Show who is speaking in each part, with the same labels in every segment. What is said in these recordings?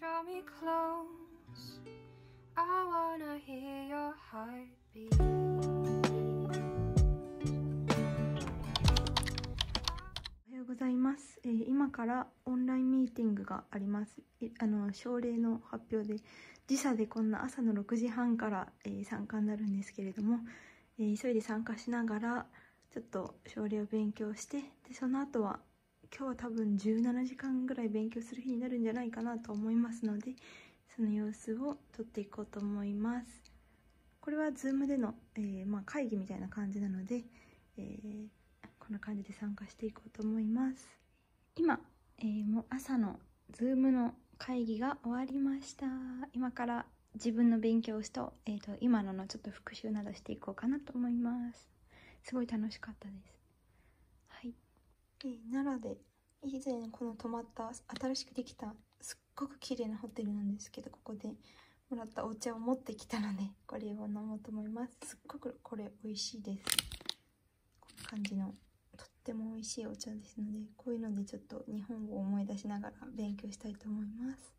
Speaker 1: Draw me close. I wanna hear your heartbeat.
Speaker 2: おはようございます、えー今からオンラインミーティングがありますあの症例の発表で時差でこんな朝の6時半から、えー参加になるんですけれども、えー急いで参加しながらちょっと症例を勉強してでその後は今日は多分17時間ぐらい勉強する日になるんじゃないかなと思いますのでその様子を撮っていこうと思います。これは Zoom での、えーまあ、会議みたいな感じなので、えーこんな感じで参加していこうと思います。今、えーもう朝の Zoom の会議が終わりました。今から自分の勉強をしと,、えー、と今ののちょっと復習などしていこうかなと思います。すごい楽しかったです、えー奈良で以前この泊まった新しくできたすっごく綺麗なホテルなんですけどここでもらったお茶を持ってきたので これを飲もうと思います。すっごくこれ美味しいです。こんな感じのとっても美味しいお茶ですのでこういうのでちょっと日本を思い出しながら勉強したいと思います。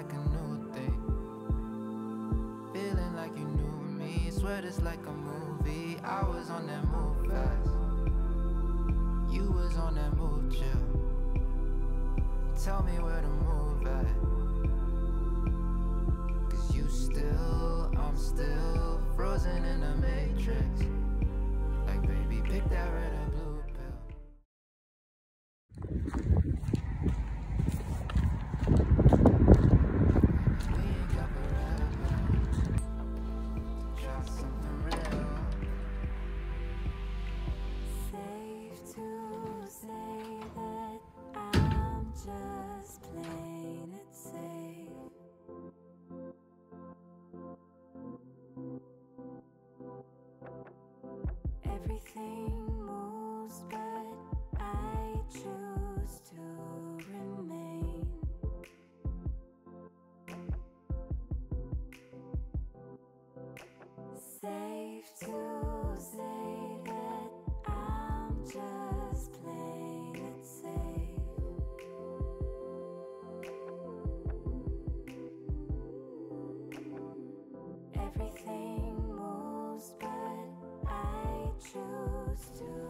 Speaker 3: Like a new thing, feeling like you knew me. Swear it's like a movie. I was on that move fast. You was on that move chill. Tell me where
Speaker 4: Everything moves, but I choose to remain. Safe to say that I'm just playing it safe. Everything choose to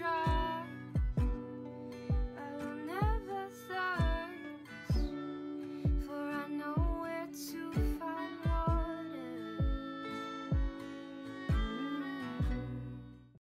Speaker 2: was.